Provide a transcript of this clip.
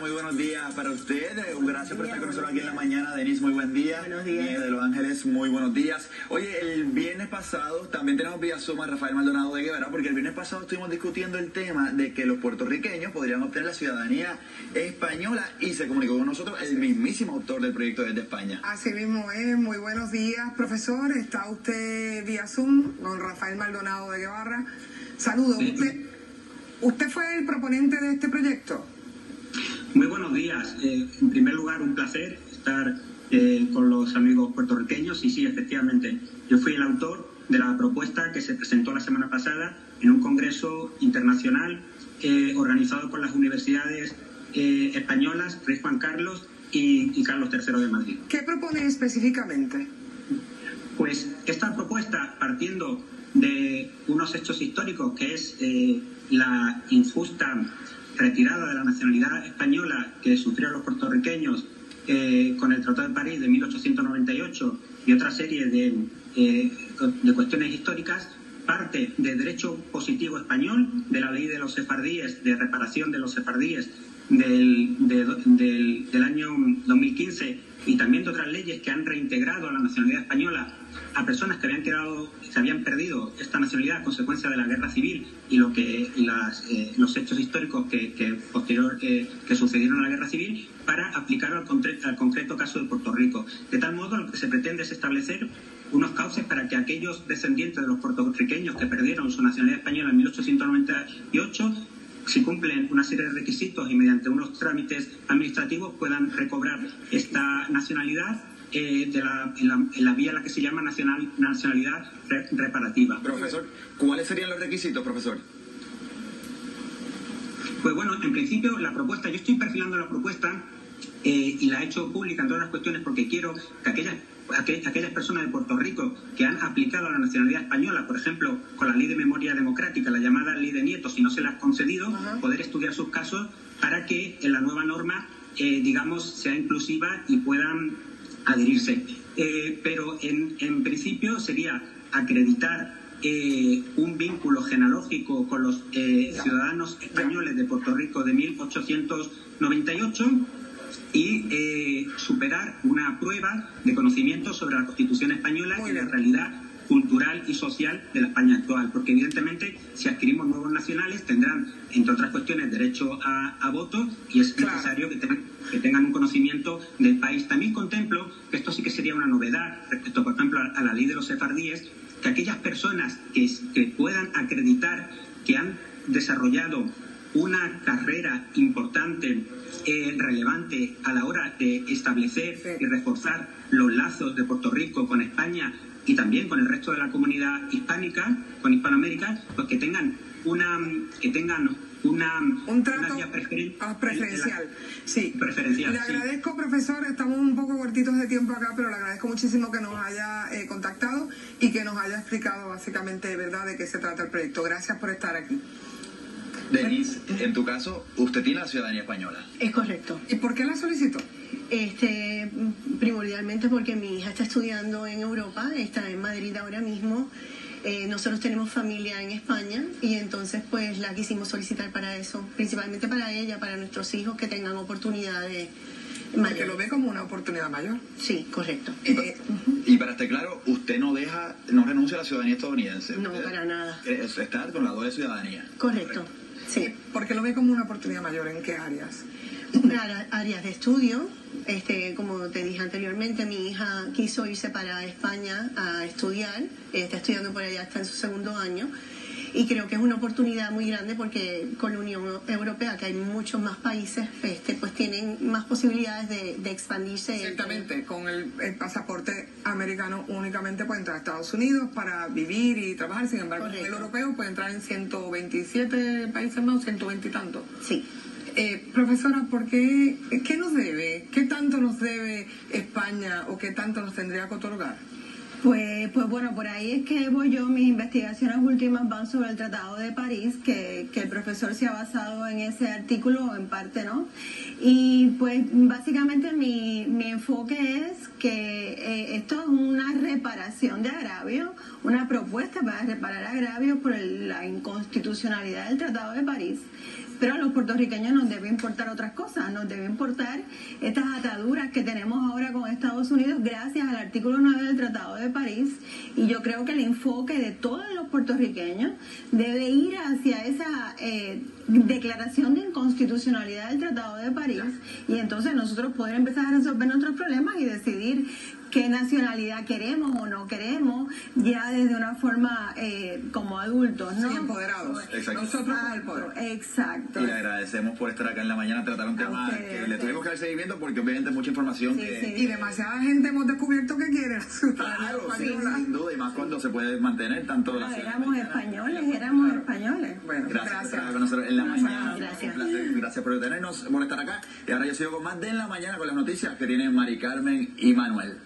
muy buenos días para usted. Eh, Gracias por estar con nosotros aquí en la mañana. Denis, muy buen día. Buenos días. Eh, de Los Ángeles, muy buenos días. Oye, el viernes pasado también tenemos vía Suma a Rafael Maldonado de Guevara, porque el viernes pasado estuvimos discutiendo el tema de que los puertorriqueños podrían obtener la ciudadanía española y se comunicó con nosotros el mismísimo autor del proyecto desde España. Así mismo es, muy buenos días, profesor. Está usted vía Zoom con Rafael Maldonado de Guevara. Saludos. Sí. ¿Usted, ¿Usted fue el proponente de este proyecto? Muy buenos días. Eh, en primer lugar, un placer estar eh, con los amigos puertorriqueños. Y sí, efectivamente, yo fui el autor de la propuesta que se presentó la semana pasada en un congreso internacional eh, organizado por las universidades eh, españolas, Rey Juan Carlos y, y Carlos III de Madrid. ¿Qué propone específicamente? Pues esta propuesta, partiendo de unos hechos históricos, que es eh, la injusta retirada de la nacionalidad española que sufrieron los puertorriqueños eh, con el Tratado de París de 1898 y otra serie de, eh, de cuestiones históricas, parte de derecho positivo español, de la ley de los sefardíes, de reparación de los sefardíes del, de- del, año 2015 y también de otras leyes que han reintegrado a la nacionalidad española a personas que habían quedado, se habían perdido esta nacionalidad a consecuencia de la guerra civil y lo que las, eh, los hechos históricos que, que posterior eh, que sucedieron a la guerra civil para aplicarlo al, al concreto caso de Puerto Rico. De tal modo, lo que se pretende es establecer unos cauces para que aquellos descendientes de los puertorriqueños que perdieron su nacionalidad española en 1898 si cumplen una serie de requisitos y mediante unos trámites administrativos puedan recobrar esta nacionalidad eh, de la- en, la, en la vía la que se llama nacional, nacionalidad re- reparativa. Profesor, ¿cuáles serían los requisitos, profesor? Pues bueno, en principio la propuesta, yo estoy perfilando la propuesta eh, y la he hecho pública en todas las cuestiones porque quiero que aquellas, aqu- aquellas personas de Puerto Rico que han aplicado la nacionalidad española, por ejemplo, con la ley de memoria democrática, la llamada ley de nietos, si no se la ha concedido, Ajá. poder estudiar sus casos para que en la nueva norma, eh, digamos, sea inclusiva y puedan adherirse. Eh, pero en, en principio sería acreditar eh, un vínculo genealógico con los eh, ciudadanos españoles de Puerto Rico de 1898 y eh, superar una prueba de conocimiento sobre la Constitución española y la realidad cultural y social de la España actual, porque evidentemente si adquirimos nuevos nacionales tendrán, entre otras cuestiones, derecho a, a voto y es Claro. necesario que, tengan- que tengan un conocimiento del país. También contemplo que esto sí que sería una novedad respecto, por ejemplo, a, a la ley de los sefardíes, que aquellas personas que, que puedan acreditar que han desarrollado una carrera importante, eh, relevante a la hora de establecer y reforzar los lazos de Puerto Rico con España y también con el resto de la comunidad hispánica, con Hispanoamérica, pues que tengan una que tengan una, Un una trato vía preferen- preferencial. Sí. Preferencial, Le sí. agradezco, profesor. Estamos un poco cortitos de tiempo acá, pero le agradezco muchísimo que nos haya eh, contactado y que nos haya explicado básicamente, ¿verdad?, de qué se trata el proyecto. Gracias por estar aquí. Denis, en tu caso, usted tiene la ciudadanía española. Es correcto. ¿Y por qué la solicitó? Este, primordialmente porque mi hija está estudiando en Europa, está en Madrid ahora mismo. Eh, nosotros tenemos familia en España y entonces pues la quisimos solicitar para eso, principalmente para ella, para nuestros hijos que tengan oportunidades Porque mayores. lo ve como una oportunidad mayor. Sí, correcto. Eh, Y para estar claro, usted no deja, no renuncia a la ciudadanía estadounidense. No, Usted para nada. es- Está con la doble ciudadanía. Correcto. Sí. porque lo ve como una oportunidad mayor. ¿En qué áreas? Áreas de estudio. Este, como te dije anteriormente, mi hija quiso irse para España a estudiar. Está estudiando por allá, está en su segundo año. Y creo que es una oportunidad muy grande porque con la Unión Europea, que hay muchos más países, este, pues tienen más posibilidades de, de expandirse. Exactamente, con el, el pasaporte americano únicamente puede entrar a Estados Unidos para vivir y trabajar, sin embargo, con el Correcto. europeo puede entrar en 127 países más, 120 y tanto. Sí. Eh, profesora, ¿por qué, qué nos debe? ¿Qué tanto nos debe España o qué tanto nos tendría que otorgar? Pues, pues bueno, por ahí es que voy yo, mis investigaciones últimas van sobre el Tratado de París, que, que el profesor se ha basado en ese artículo en parte, ¿no? Y pues básicamente mi, mi enfoque es que eh, esto es una reparación de agravios, una propuesta para reparar agravios por la inconstitucionalidad del Tratado de París. pero a los puertorriqueños nos debe importar otras cosas, nos debe importar estas ataduras que tenemos ahora con Estados Unidos gracias al artículo 9 del Tratado de París y yo creo que el enfoque de todos los puertorriqueños debe ir hacia esa eh, declaración de inconstitucionalidad del Tratado de París y entonces nosotros poder empezar a resolver nuestros problemas y decidir qué nacionalidad queremos o no queremos ya desde una forma eh, como adultos, ¿no? Sí, empoderados. Exacto. Nosotros con el poder. Exacto. Y le agradecemos por estar acá en la mañana a tratar un tema ustedes, que le tuvimos que dar seguimiento porque obviamente mucha información Sí, que... sí. Y demasiada gente hemos descubierto que quiere Claro, sí, sin duda, y más cuando se puede mantener tanto la ciudad éramos españoles, éramos españoles. Bueno, Gracias, por gracias. estar con nosotros en la mañana. Gracias. Un placer. Gracias por tenernos, por estar acá. Y ahora yo sigo con más de en la mañana con las noticias que tienen Mari Carmen y Manuel.